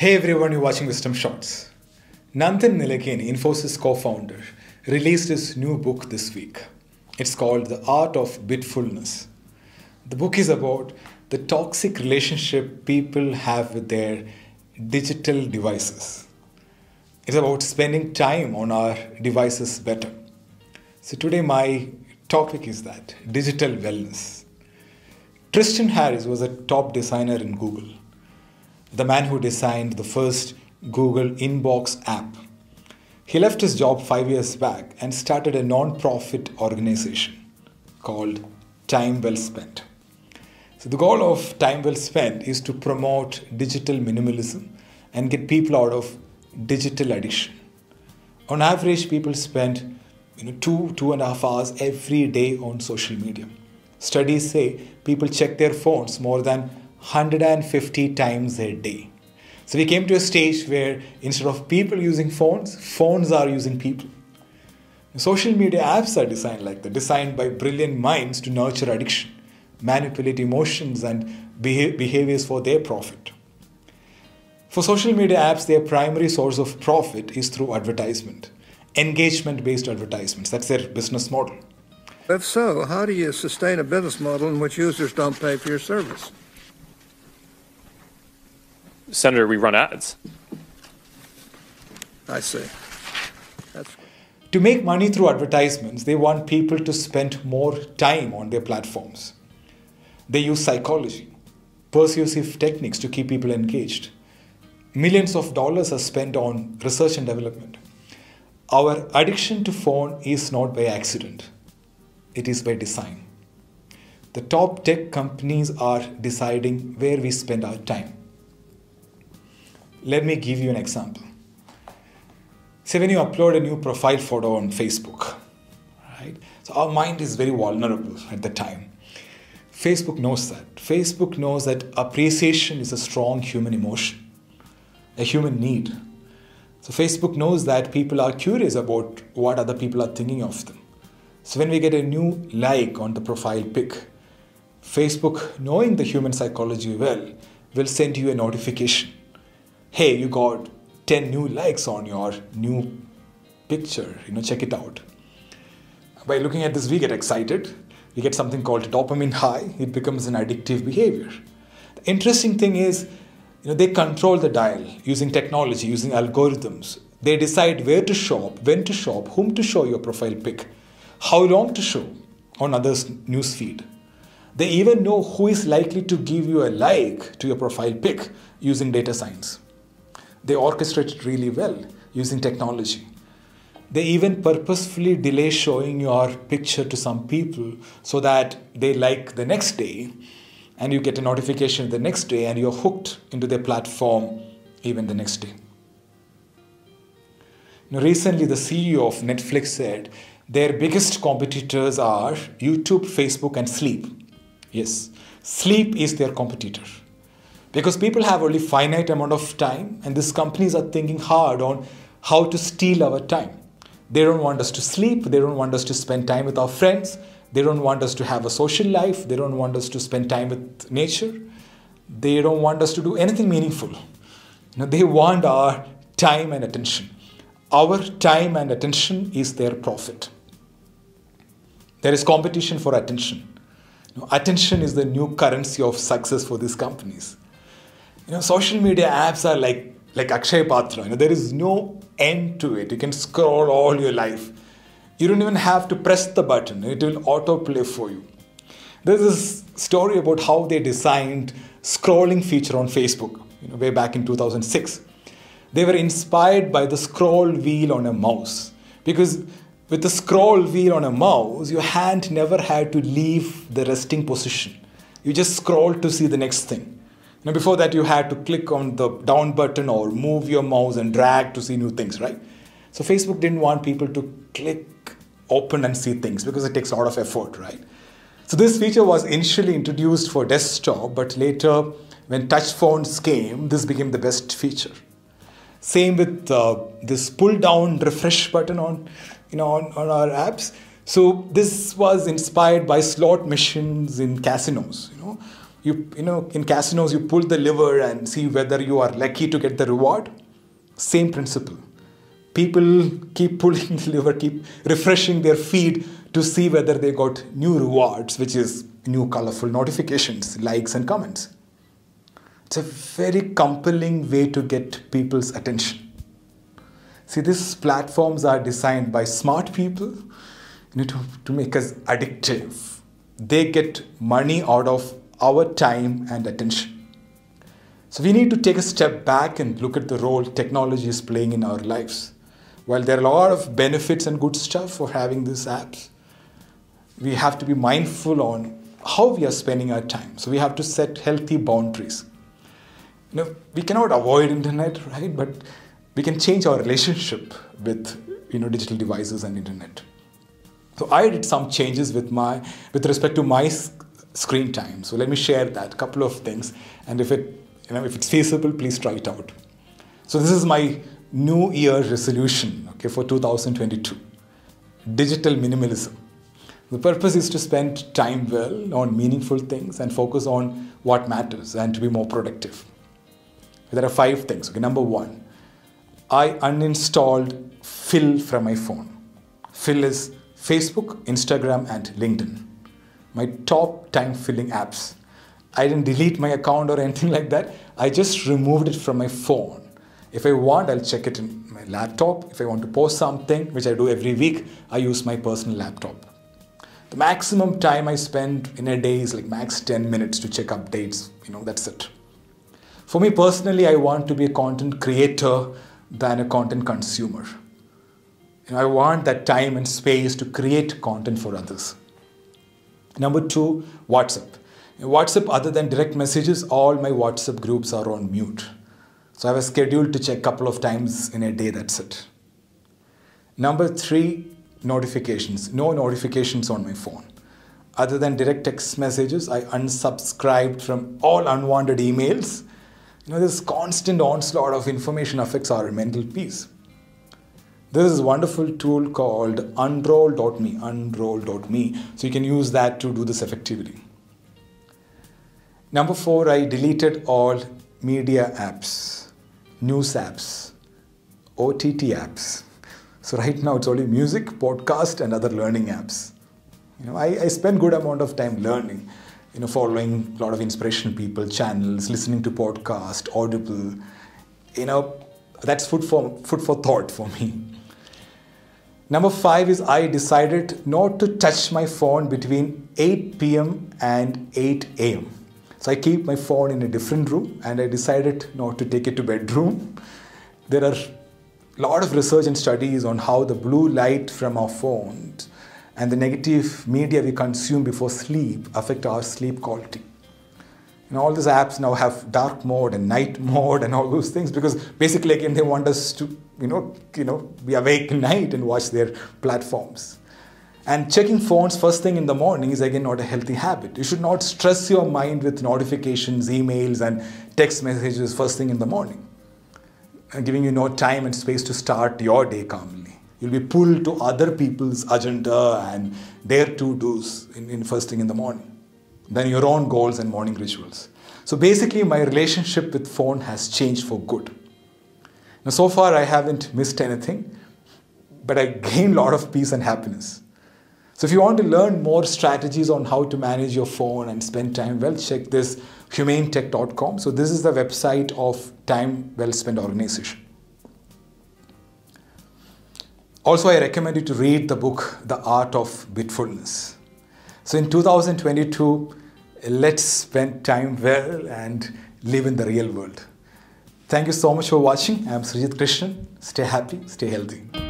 Hey everyone, you're watching Wisdom Shots. Nandan Nilekani, Infosys co founder, released his new book this week. It's called The Art of Bitfulness. The book is about the toxic relationship people have with their digital devices. It's about spending time on our devices better. So, today, my topic is that digital wellness. Tristan Harris was a top designer in Google the man who designed the first Google Inbox app. He left his job five years back and started a non profit organization called Time Well Spent. So, the goal of Time Well Spent is to promote digital minimalism and get people out of digital addiction. On average, people spend you know, two, two and a half hours every day on social media. Studies say people check their phones more than 150 times a day. So we came to a stage where instead of people using phones, phones are using people. Social media apps are designed like that, designed by brilliant minds to nurture addiction, manipulate emotions and behaviors for their profit. For social media apps, their primary source of profit is through advertisement, engagement based advertisements. That's their business model. If so, how do you sustain a business model in which users don't pay for your service? Senator, we run ads. I see. That's... To make money through advertisements, they want people to spend more time on their platforms. They use psychology, persuasive techniques to keep people engaged. Millions of dollars are spent on research and development. Our addiction to phone is not by accident, it is by design. The top tech companies are deciding where we spend our time. Let me give you an example. Say when you upload a new profile photo on Facebook, right? So our mind is very vulnerable at the time. Facebook knows that. Facebook knows that appreciation is a strong human emotion, a human need. So Facebook knows that people are curious about what other people are thinking of them. So when we get a new like on the profile pic, Facebook, knowing the human psychology well, will send you a notification hey, you got 10 new likes on your new picture, you know, check it out. By looking at this, we get excited. We get something called dopamine high. It becomes an addictive behavior. The interesting thing is, you know, they control the dial using technology, using algorithms. They decide where to shop, when to shop, whom to show your profile pic, how long to show on others' news feed. They even know who is likely to give you a like to your profile pic using data science. They orchestrate it really well using technology. They even purposefully delay showing your picture to some people so that they like the next day and you get a notification the next day and you're hooked into their platform even the next day. Now, recently, the CEO of Netflix said their biggest competitors are YouTube, Facebook, and Sleep. Yes, Sleep is their competitor because people have only finite amount of time and these companies are thinking hard on how to steal our time. They don't want us to sleep they don't want us to spend time with our friends they don't want us to have a social life they don't want us to spend time with nature. They don't want us to do anything meaningful. You know, they want our time and attention. Our time and attention is their profit. There is competition for attention. Attention is the new currency of success for these companies you know, social media apps are like like Akshay Patra. You know, there is no end to it. You can scroll all your life. You don't even have to press the button. It will autoplay for you. There's this story about how they designed scrolling feature on Facebook, you know, way back in 2006. They were inspired by the scroll wheel on a mouse because with the scroll wheel on a mouse, your hand never had to leave the resting position. You just scroll to see the next thing. Now, before that, you had to click on the down button or move your mouse and drag to see new things, right? So, Facebook didn't want people to click, open, and see things because it takes a lot of effort, right? So, this feature was initially introduced for desktop, but later, when touch phones came, this became the best feature. Same with uh, this pull down refresh button on, you know, on, on our apps. So this was inspired by slot machines in casinos. You know, You, you know, in casinos, you pull the lever and see whether you are lucky to get the reward. Same principle. People keep pulling the lever, keep refreshing their feed to see whether they got new rewards, which is new colorful notifications, likes, and comments. It's a very compelling way to get people's attention. See, these platforms are designed by smart people you know, to, to make us addictive. They get money out of our time and attention. So we need to take a step back and look at the role technology is playing in our lives. While there are a lot of benefits and good stuff for having these apps, we have to be mindful on how we are spending our time. So we have to set healthy boundaries. You know, we cannot avoid internet, right? But we can change our relationship with you know digital devices and internet. So I did some changes with my with respect to my screen time. So let me share that couple of things, and if it you know if it's feasible, please try it out. So this is my New Year resolution, okay, for 2022. Digital minimalism. The purpose is to spend time well on meaningful things and focus on what matters and to be more productive. There are five things. Okay, number one, I uninstalled Phil from my phone. Phil is Facebook, Instagram, and LinkedIn. My top time filling apps. I didn't delete my account or anything like that. I just removed it from my phone. If I want, I'll check it in my laptop. If I want to post something, which I do every week, I use my personal laptop. The maximum time I spend in a day is like max 10 minutes to check updates. You know, that's it. For me personally, I want to be a content creator than a content consumer. You know, I want that time and space to create content for others. Number two, WhatsApp. WhatsApp, other than direct messages, all my WhatsApp groups are on mute. So I have a schedule to check a couple of times in a day, that's it. Number three, notifications. No notifications on my phone. Other than direct text messages, I unsubscribed from all unwanted emails you know, this constant onslaught of information affects our mental peace. There is a wonderful tool called unroll.me, unroll.me. So you can use that to do this effectively. Number four, I deleted all media apps, news apps, OTT apps. So right now it's only music, podcast, and other learning apps. You know, I, I spend good amount of time learning you know, following a lot of inspirational people, channels, listening to podcast, Audible, you know, that's food for food for thought for me. Number five is I decided not to touch my phone between 8 p.m. and 8 a.m. So I keep my phone in a different room and I decided not to take it to bedroom. There are a lot of research and studies on how the blue light from our phones and the negative media we consume before sleep affect our sleep quality. And all these apps now have dark mode and night mode and all those things because basically again they want us to you know you know be awake at night and watch their platforms. And checking phones first thing in the morning is again not a healthy habit. You should not stress your mind with notifications, emails, and text messages first thing in the morning, giving you no time and space to start your day calmly. You'll be pulled to other people's agenda and their to-dos in, in first thing in the morning. Then your own goals and morning rituals. So basically, my relationship with phone has changed for good. Now, so far, I haven't missed anything, but I gained a lot of peace and happiness. So, if you want to learn more strategies on how to manage your phone and spend time well, check this humanetech.com. So, this is the website of Time Well Spent Organization. Also, I recommend you to read the book, The Art of Bitfulness. So, in 2022, let's spend time well and live in the real world. Thank you so much for watching. I am Sreejith Krishnan. Stay happy, stay healthy.